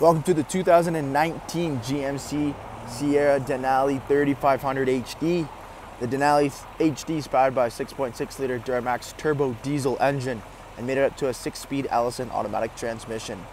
Welcome to the 2019 GMC Sierra Denali 3500 HD. The Denali HD is powered by a 6.6 liter Duramax turbo diesel engine and made it up to a 6-speed Allison automatic transmission.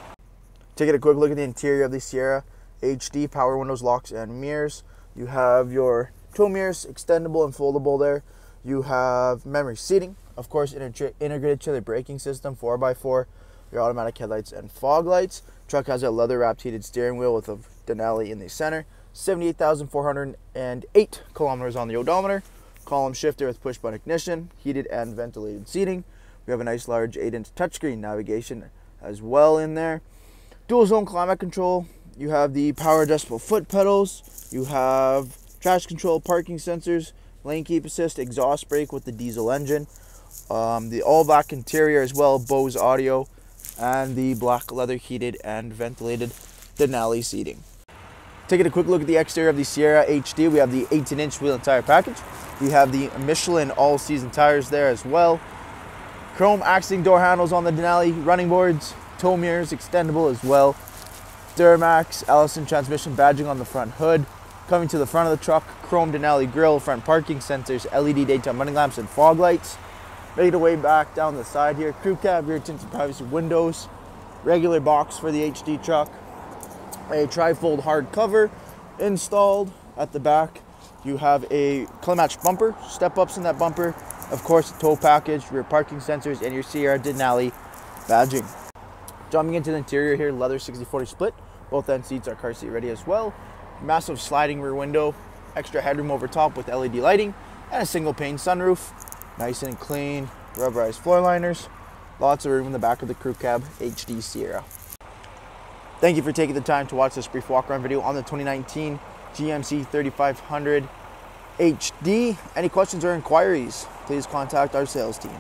Taking a quick look at the interior of the Sierra HD power windows, locks, and mirrors. You have your tow mirrors, extendable and foldable there. You have memory seating, of course, integrated to the braking system, 4x4, your automatic headlights and fog lights. Truck has a leather wrapped heated steering wheel with a Denali in the center. 78,408 kilometers on the odometer. Column shifter with push button ignition, heated and ventilated seating. We have a nice large 8 inch touchscreen navigation as well in there. Dual zone climate control. You have the power adjustable foot pedals. You have trash control, parking sensors, lane keep assist, exhaust brake with the diesel engine. Um, the all black interior as well, Bose audio, and the black leather heated and ventilated Denali seating. Taking a quick look at the exterior of the Sierra HD, we have the 18 inch wheel and tire package. We have the Michelin all season tires there as well. Chrome accessing door handles on the Denali running boards, tow mirrors extendable as well. Duramax Allison transmission badging on the front hood. Coming to the front of the truck, chrome Denali grille, front parking sensors, LED daytime running lamps, and fog lights. Made our way back down the side here. Crew cab, rear tinted privacy windows, regular box for the HD truck, a trifold hard cover installed at the back. You have a clutch bumper, step ups in that bumper, of course, tow package, rear parking sensors, and your Sierra Denali badging. Jumping into the interior here, leather 60-40 split. Both end seats are car seat ready as well. Massive sliding rear window, extra headroom over top with LED lighting, and a single pane sunroof. Nice and clean, rubberized floor liners. Lots of room in the back of the crew cab, HD Sierra. Thank you for taking the time to watch this brief walk around video on the 2019 GMC 3500 HD. Any questions or inquiries, please contact our sales team.